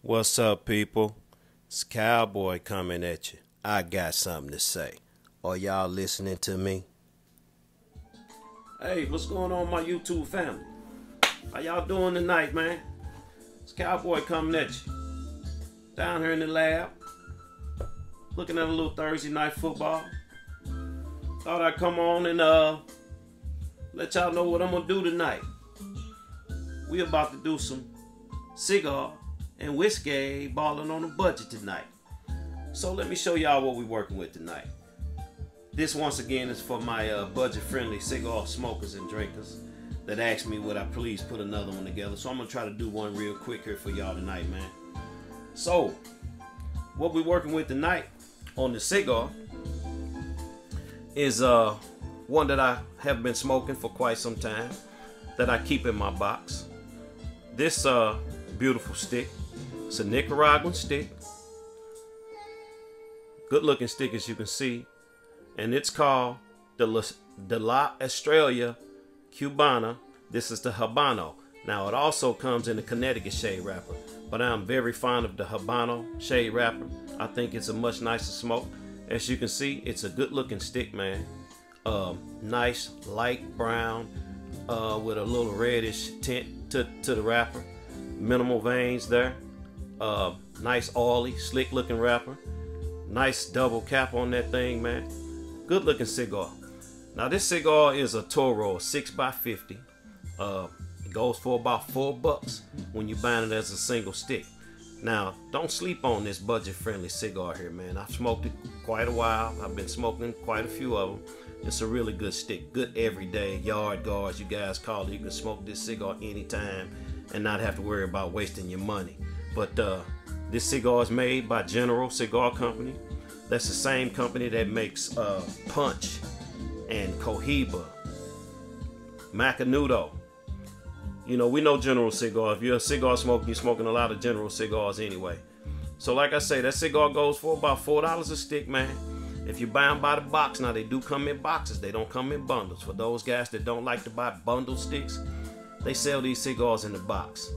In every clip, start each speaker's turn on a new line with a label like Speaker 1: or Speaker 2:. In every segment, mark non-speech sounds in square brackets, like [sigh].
Speaker 1: What's up, people? It's Cowboy coming at you. I got something to say. Are y'all listening to me? Hey, what's going on, my YouTube family? How y'all doing tonight, man? It's Cowboy coming at you. Down here in the lab, looking at a little Thursday night football. Thought I'd come on and uh let y'all know what I'm gonna do tonight. We about to do some cigar and whiskey balling on a budget tonight. So let me show y'all what we're working with tonight. This once again is for my uh, budget-friendly cigar smokers and drinkers that asked me would I please put another one together. So I'm gonna try to do one real quick here for y'all tonight, man. So what we're working with tonight on the cigar is uh one that I have been smoking for quite some time that I keep in my box. This uh beautiful stick it's a Nicaraguan stick. Good looking stick as you can see. And it's called the La, the La Estrella Cubana. This is the Habano. Now it also comes in a Connecticut shade wrapper. But I'm very fond of the Habano shade wrapper. I think it's a much nicer smoke. As you can see, it's a good looking stick, man. Um, nice light brown uh, with a little reddish tint to, to the wrapper. Minimal veins there. Uh, nice oily, slick looking wrapper. Nice double cap on that thing, man. Good looking cigar. Now this cigar is a Toro 6x50. Uh, it goes for about four bucks when you buy it as a single stick. Now, don't sleep on this budget-friendly cigar here, man. I've smoked it quite a while. I've been smoking quite a few of them. It's a really good stick. Good everyday yard gars, you guys call it. You can smoke this cigar anytime and not have to worry about wasting your money. But uh, this cigar is made by General Cigar Company. That's the same company that makes uh, Punch and Cohiba, Macanudo. You know, we know General Cigar. If you're a cigar smoker, you're smoking a lot of General cigars anyway. So, like I say, that cigar goes for about four dollars a stick, man. If you buy them by the box, now they do come in boxes. They don't come in bundles. For those guys that don't like to buy bundle sticks, they sell these cigars in the box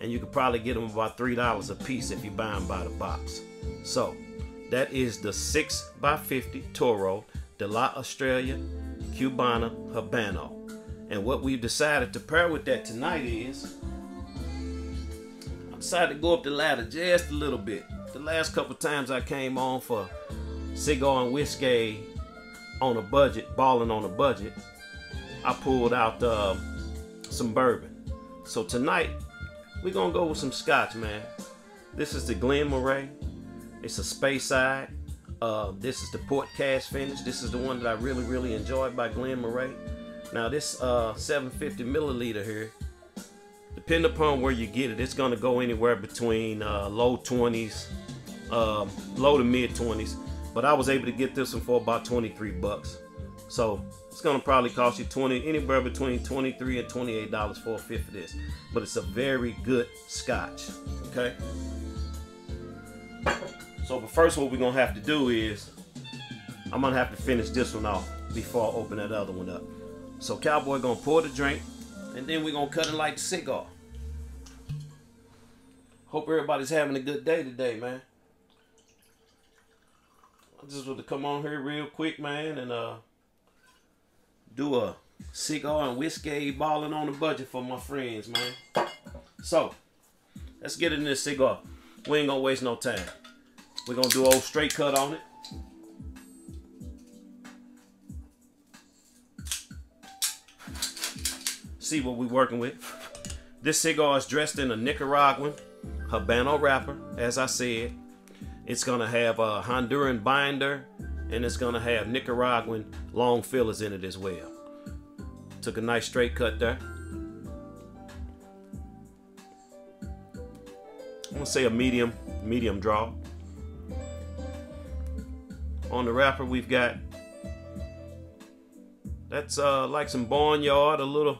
Speaker 1: and you could probably get them about three dollars a piece if you buy them by the box. So that is the 6x50 Toro de la Estrella Cubana Habano. And what we've decided to pair with that tonight is I decided to go up the ladder just a little bit. The last couple times I came on for cigar and whiskey on a budget, balling on a budget, I pulled out uh, some bourbon. So tonight we're gonna go with some scotch, man. This is the Glen Moray. It's a Speyside. Uh, this is the port cask finish. This is the one that I really, really enjoyed by Glen Moray. Now this uh, 750 milliliter here, depending upon where you get it, it's gonna go anywhere between uh, low 20s, um, low to mid 20s. But I was able to get this one for about 23 bucks. So it's gonna probably cost you 20, anywhere between 23 and 28 dollars for a fifth of this. But it's a very good scotch. Okay. So, but first, what we're gonna have to do is I'm gonna have to finish this one off before I open that other one up. So, Cowboy gonna pour the drink, and then we're gonna cut it like a cigar. Hope everybody's having a good day today, man. I just want to come on here real quick, man, and uh do a cigar and whiskey balling on the budget for my friends, man. So, let's get in this cigar. We ain't gonna waste no time. We're gonna do old straight cut on it. See what we working with. This cigar is dressed in a Nicaraguan Habano wrapper, as I said. It's gonna have a Honduran binder and it's gonna have Nicaraguan long fillers in it as well. Took a nice straight cut there. I'm gonna say a medium, medium draw. On the wrapper, we've got that's uh, like some barnyard, a little,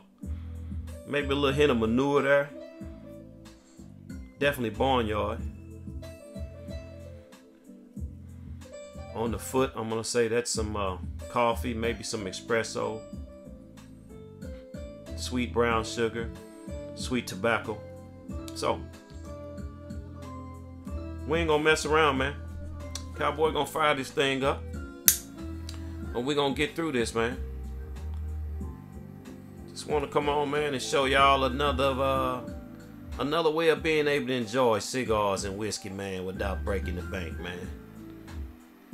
Speaker 1: maybe a little hint of manure there. Definitely barnyard. On the foot, I'm gonna say that's some uh, coffee, maybe some espresso, sweet brown sugar, sweet tobacco. So, We ain't gonna mess around, man. Cowboy gonna fire this thing up. And we gonna get through this, man. Just wanna come on, man, and show y'all another uh another way of being able to enjoy cigars and whiskey, man, without breaking the bank, man.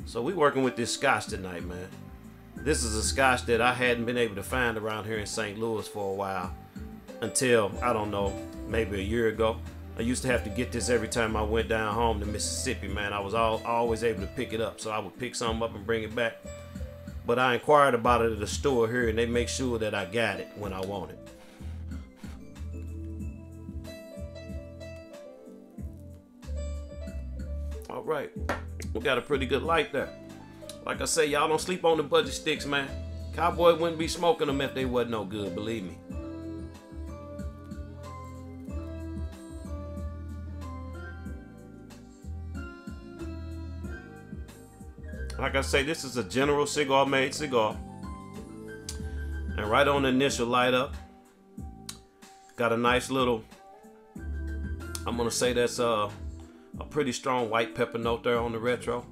Speaker 1: So we working with this scotch tonight, man. This is a scotch that I hadn't been able to find around here in St. Louis for a while. Until, I don't know, maybe a year ago. I used to have to get this every time I went down home to Mississippi, man. I was all, always able to pick it up. So I would pick something up and bring it back. But I inquired about it at the store here and they make sure that I got it when I want it. All right, we got a pretty good light there. Like I say, y'all don't sleep on the budget sticks, man. Cowboy wouldn't be smoking them if they wasn't no good, believe me. Like I say, this is a general cigar made cigar. And right on the initial light up, got a nice little, I'm gonna say that's uh, a pretty strong white pepper note there on the retro.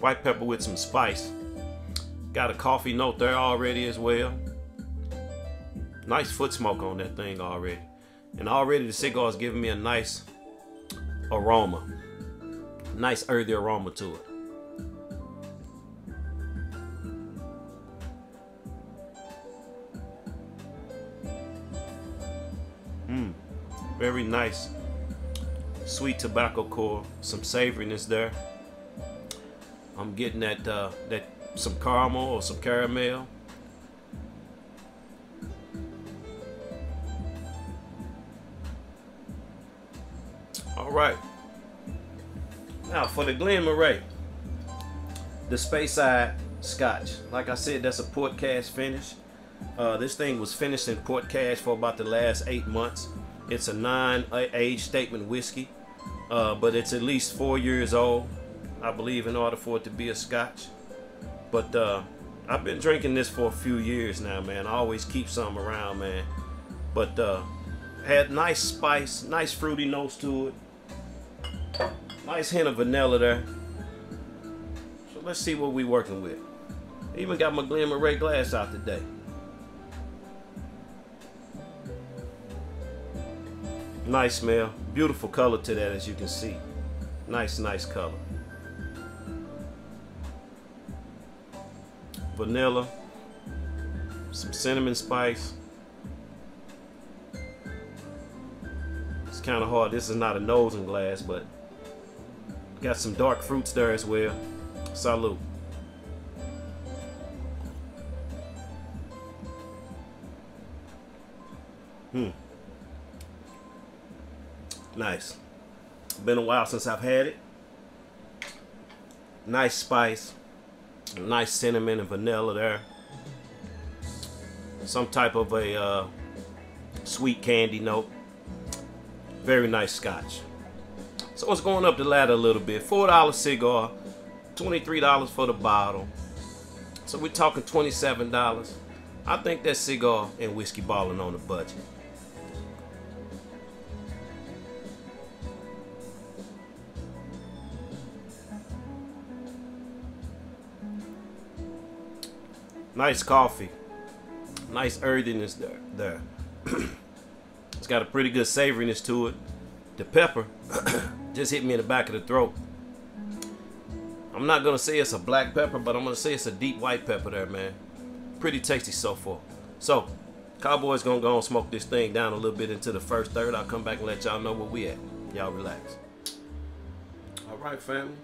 Speaker 1: White pepper with some spice. Got a coffee note there already as well. Nice foot smoke on that thing already. And already the cigar is giving me a nice aroma. Nice earthy aroma to it. Very nice. Sweet tobacco core, some savoriness there. I'm getting that uh, that some caramel or some caramel. All right. Now for the Glen Moray, the Space Speyside Scotch. Like I said, that's a port cask finish. Uh, this thing was finished in port cask for about the last eight months. It's a non-age statement whiskey, uh, but it's at least four years old, I believe, in order for it to be a Scotch. But uh, I've been drinking this for a few years now, man. I always keep some around, man. But uh, had nice spice, nice fruity notes to it. Nice hint of vanilla there. So let's see what we working with. Even got my Glen Moray glass out today. Nice smell. Beautiful color to that as you can see. Nice, nice color. Vanilla. Some cinnamon spice. It's kind of hard. This is not a nosing glass, but got some dark fruits there as well. Salute. Nice. Been a while since I've had it. Nice spice. Nice cinnamon and vanilla there. Some type of a uh, sweet candy note. Very nice scotch. So it's going up the ladder a little bit. $4 cigar, $23 for the bottle. So we're talking $27. I think that cigar and whiskey balling on the budget. Nice coffee. Nice earthiness there. there. [clears throat] it's got a pretty good savoriness to it. The pepper [clears throat] just hit me in the back of the throat. I'm not gonna say it's a black pepper, but I'm gonna say it's a deep white pepper there, man. Pretty tasty so far. So, Cowboy's gonna go and smoke this thing down a little bit into the first third. I'll come back and let y'all know where we at. Y'all relax. All right, family.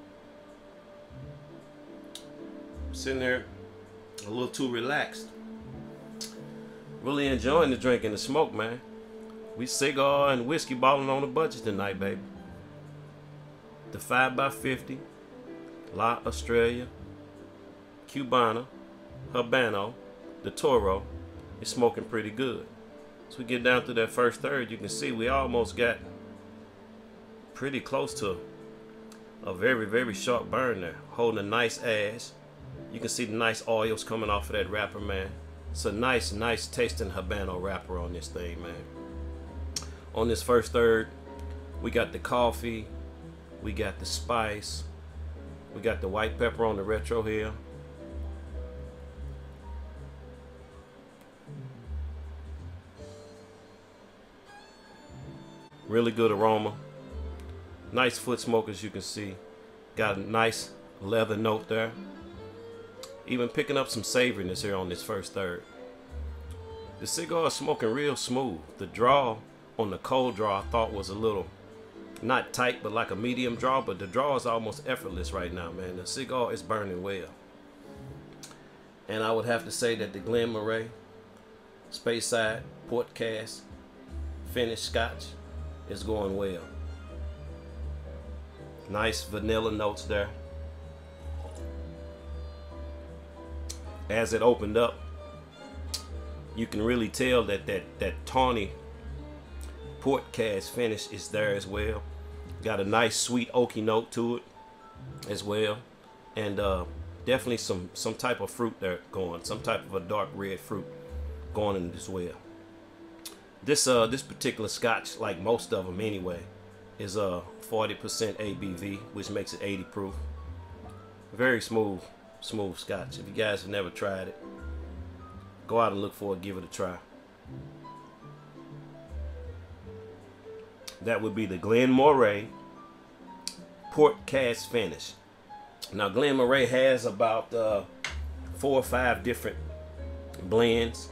Speaker 1: Sitting there a little too relaxed. Really enjoying the drink and the smoke, man. We cigar and whiskey balling on the budget tonight, baby. The 5x50, La Estrella, Cubana, Habano, the Toro is smoking pretty good. As we get down to that first third, you can see we almost got pretty close to a very, very sharp burn there. Holding a nice ash. You can see the nice oils coming off of that wrapper, man. It's a nice, nice tasting Habano wrapper on this thing, man. on this first third, we got the coffee, we got the spice, we got the white pepper on the retro here. Really good aroma. Nice foot smoke as you can see. Got a nice leather note there. Even picking up some savoriness here on this first third. The cigar is smoking real smooth. The draw on the cold draw I thought was a little not tight but like a medium draw but the draw is almost effortless right now man the cigar is burning well and I would have to say that the Glen Moray Speyside Port Cask finished scotch is going well nice vanilla notes there as it opened up you can really tell that that that tawny port cask finish is there as well. Got a nice sweet oaky note to it as well. And uh, definitely some some type of fruit there going, some type of a dark red fruit going in as well. This uh this particular scotch, like most of them anyway, is a uh, 40% ABV, which makes it 80 proof. Very smooth, smooth scotch. If you guys have never tried it, go out and look for it, give it a try. That would be the Glen Moray Port Cask Finish. Now, Glen Moray has about uh, four or five different blends.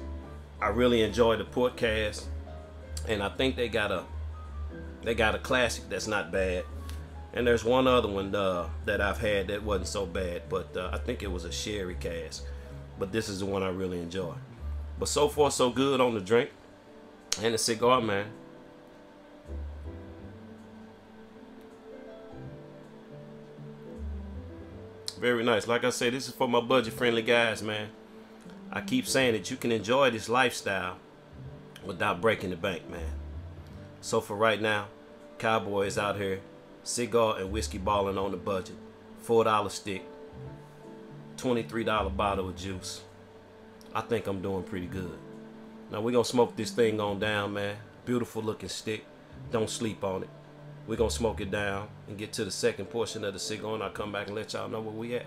Speaker 1: I really enjoy the Port Cask, and I think they got a they got a classic that's not bad. And there's one other one uh, that I've had that wasn't so bad, but uh, I think it was a sherry cask. But this is the one I really enjoy. But so far, so good on the drink and the cigar, man. Very nice. Like I said, this is for my budget friendly guys, man. I keep saying that you can enjoy this lifestyle without breaking the bank, man. So for right now, Cowboy is out here, cigar and whiskey balling on the budget. $4 stick, $23 bottle of juice. I think I'm doing pretty good. Now we're gonna smoke this thing on down, man. Beautiful looking stick. Don't sleep on it. We're gonna smoke it down and get to the second portion of the cigar and I'll come back and let y'all know where we at.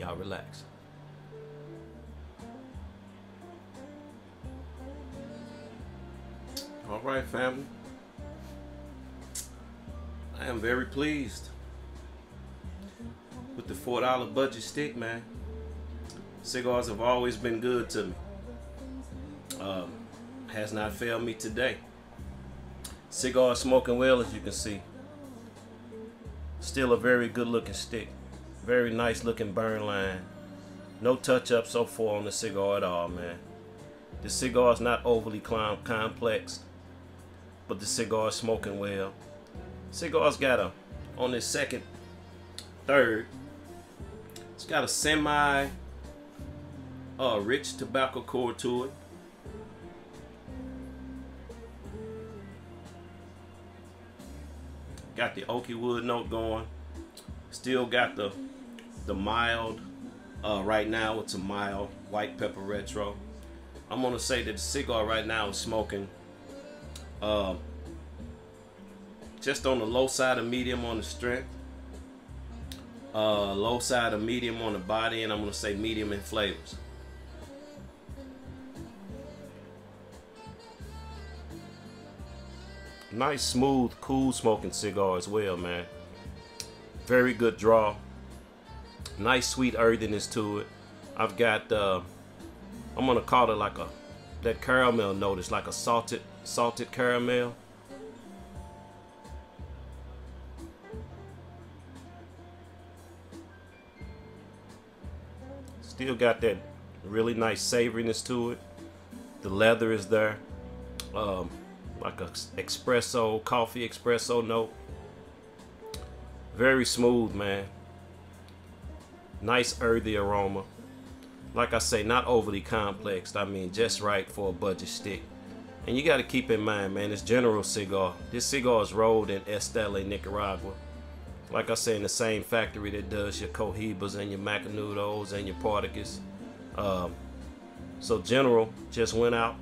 Speaker 1: Y'all relax. All right, family. I am very pleased with the $4 budget stick, man. Cigars have always been good to me. Um, has not failed me today. Cigar smoking well as you can see. Still a very good looking stick. Very nice looking burn line. No touch up so far on the cigar at all, man. The cigar is not overly complex, but the cigar is smoking well. Cigar's got a, on this second, third, it's got a semi uh, rich tobacco core to it. Got the oaky wood note going. Still got the the mild. Uh, right now it's a mild white pepper retro. I'm gonna say that the cigar right now is smoking uh, just on the low side of medium on the strength. Uh, low side of medium on the body, and I'm gonna say medium in flavors. Nice, smooth, cool smoking cigar as well, man. Very good draw. Nice, sweet earthiness to it. I've got, uh, I'm gonna call it like a, that caramel note. It's like a salted, salted caramel. Still got that really nice savoriness to it. The leather is there. Um, like a espresso, coffee espresso note. Very smooth, man. Nice earthy aroma. Like I say, not overly complex. I mean, just right for a budget stick. And you got to keep in mind, man, it's General Cigar. This cigar is rolled in Esteli, Nicaragua. Like I say, in the same factory that does your Cohibas and your Macanudos and your Partagas. Um, so General just went out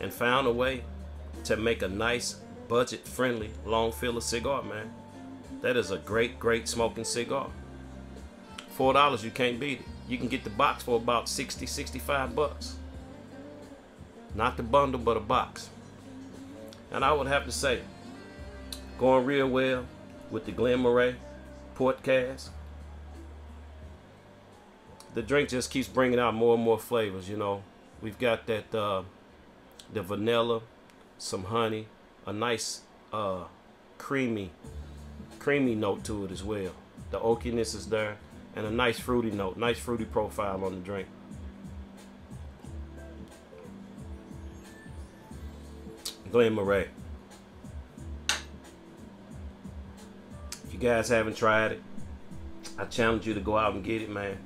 Speaker 1: and found a way to make a nice budget friendly long filler cigar, man. That is a great, great smoking cigar. Four dollars, you can't beat it. You can get the box for about 60, 65 bucks. Not the bundle, but a box. And I would have to say, going real well with the Glen Moray port cask. The drink just keeps bringing out more and more flavors, you know. We've got that, uh, the vanilla, some honey, a nice uh, creamy, creamy note to it as well. The oakiness is there, and a nice fruity note, nice fruity profile on the drink. Glen Moray. You guys haven't tried it, I challenge you to go out and get it, man.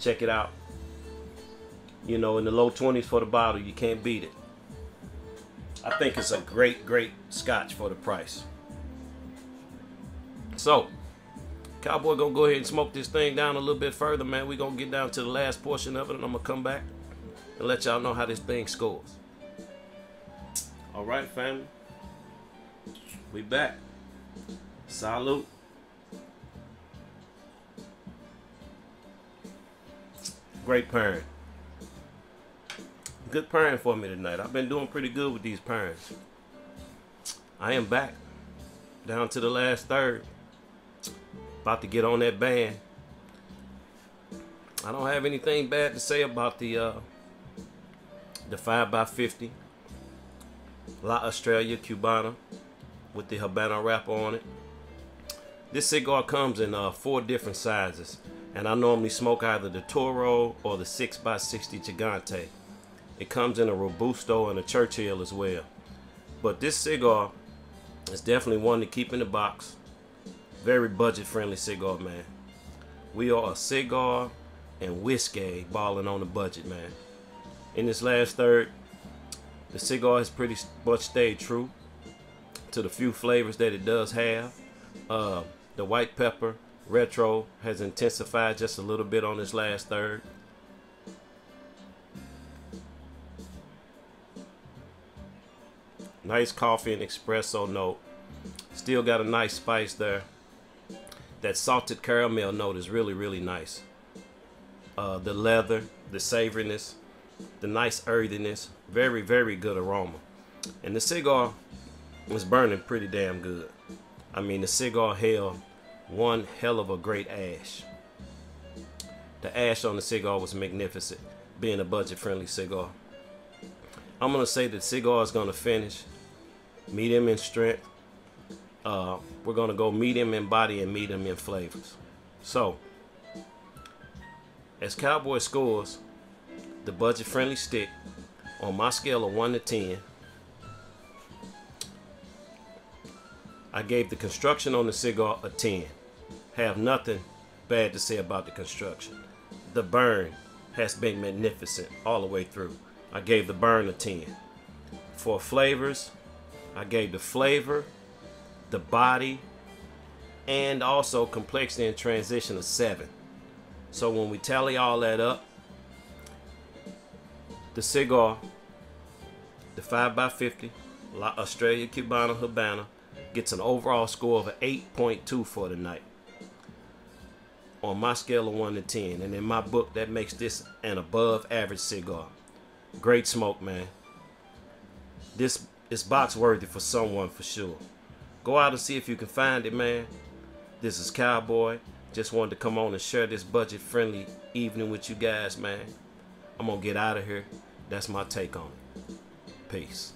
Speaker 1: Check it out. You know, in the low 20s for the bottle, you can't beat it. I think it's a great, great scotch for the price. So, Cowboy gonna go ahead and smoke this thing down a little bit further, man. we gonna get down to the last portion of it, and I'm gonna come back and let y'all know how this thing scores. All right, family. We back. Salute. Great pairing. Good pairing for me tonight. I've been doing pretty good with these pairings. I am back. Down to the last third. About to get on that band. I don't have anything bad to say about the uh, the 5x50 La Estrella Cubana with the Habano wrapper on it. This cigar comes in uh, four different sizes, and I normally smoke either the Toro or the 6x60 Gigante. It comes in a Robusto and a Churchill as well. But this cigar is definitely one to keep in the box. Very budget friendly cigar, man. We are a cigar and whiskey balling on the budget, man. In this last third, the cigar has pretty much stayed true to the few flavors that it does have. Uh, the white pepper retro has intensified just a little bit on this last third. Nice coffee and espresso note. Still got a nice spice there. That salted caramel note is really, really nice. Uh, the leather, the savoriness, the nice earthiness. Very, very good aroma. And the cigar was burning pretty damn good. I mean, the cigar held one hell of a great ash. The ash on the cigar was magnificent, being a budget friendly cigar. I'm going to say that cigar is going to finish medium in strength. Uh, we're going to go medium in body and medium in flavors. So, as Cowboy scores, the budget friendly stick on my scale of 1 to 10 I gave the construction on the cigar a 10 have nothing bad to say about the construction. The burn has been magnificent all the way through. I gave the burn a 10 for flavors I gave the flavor the body and also complexity and transition a 7 so when we tally all that up the cigar, the 5x50, La Estrella Cubana Habana, gets an overall score of an 8.2 for the night. On my scale of 1 to 10. And in my book, that makes this an above average cigar. Great smoke, man. This is box worthy for someone for sure. Go out and see if you can find it, man. This is Cowboy. Just wanted to come on and share this budget friendly evening with you guys, man. I'm gonna get out of here. That's my take on it. Peace.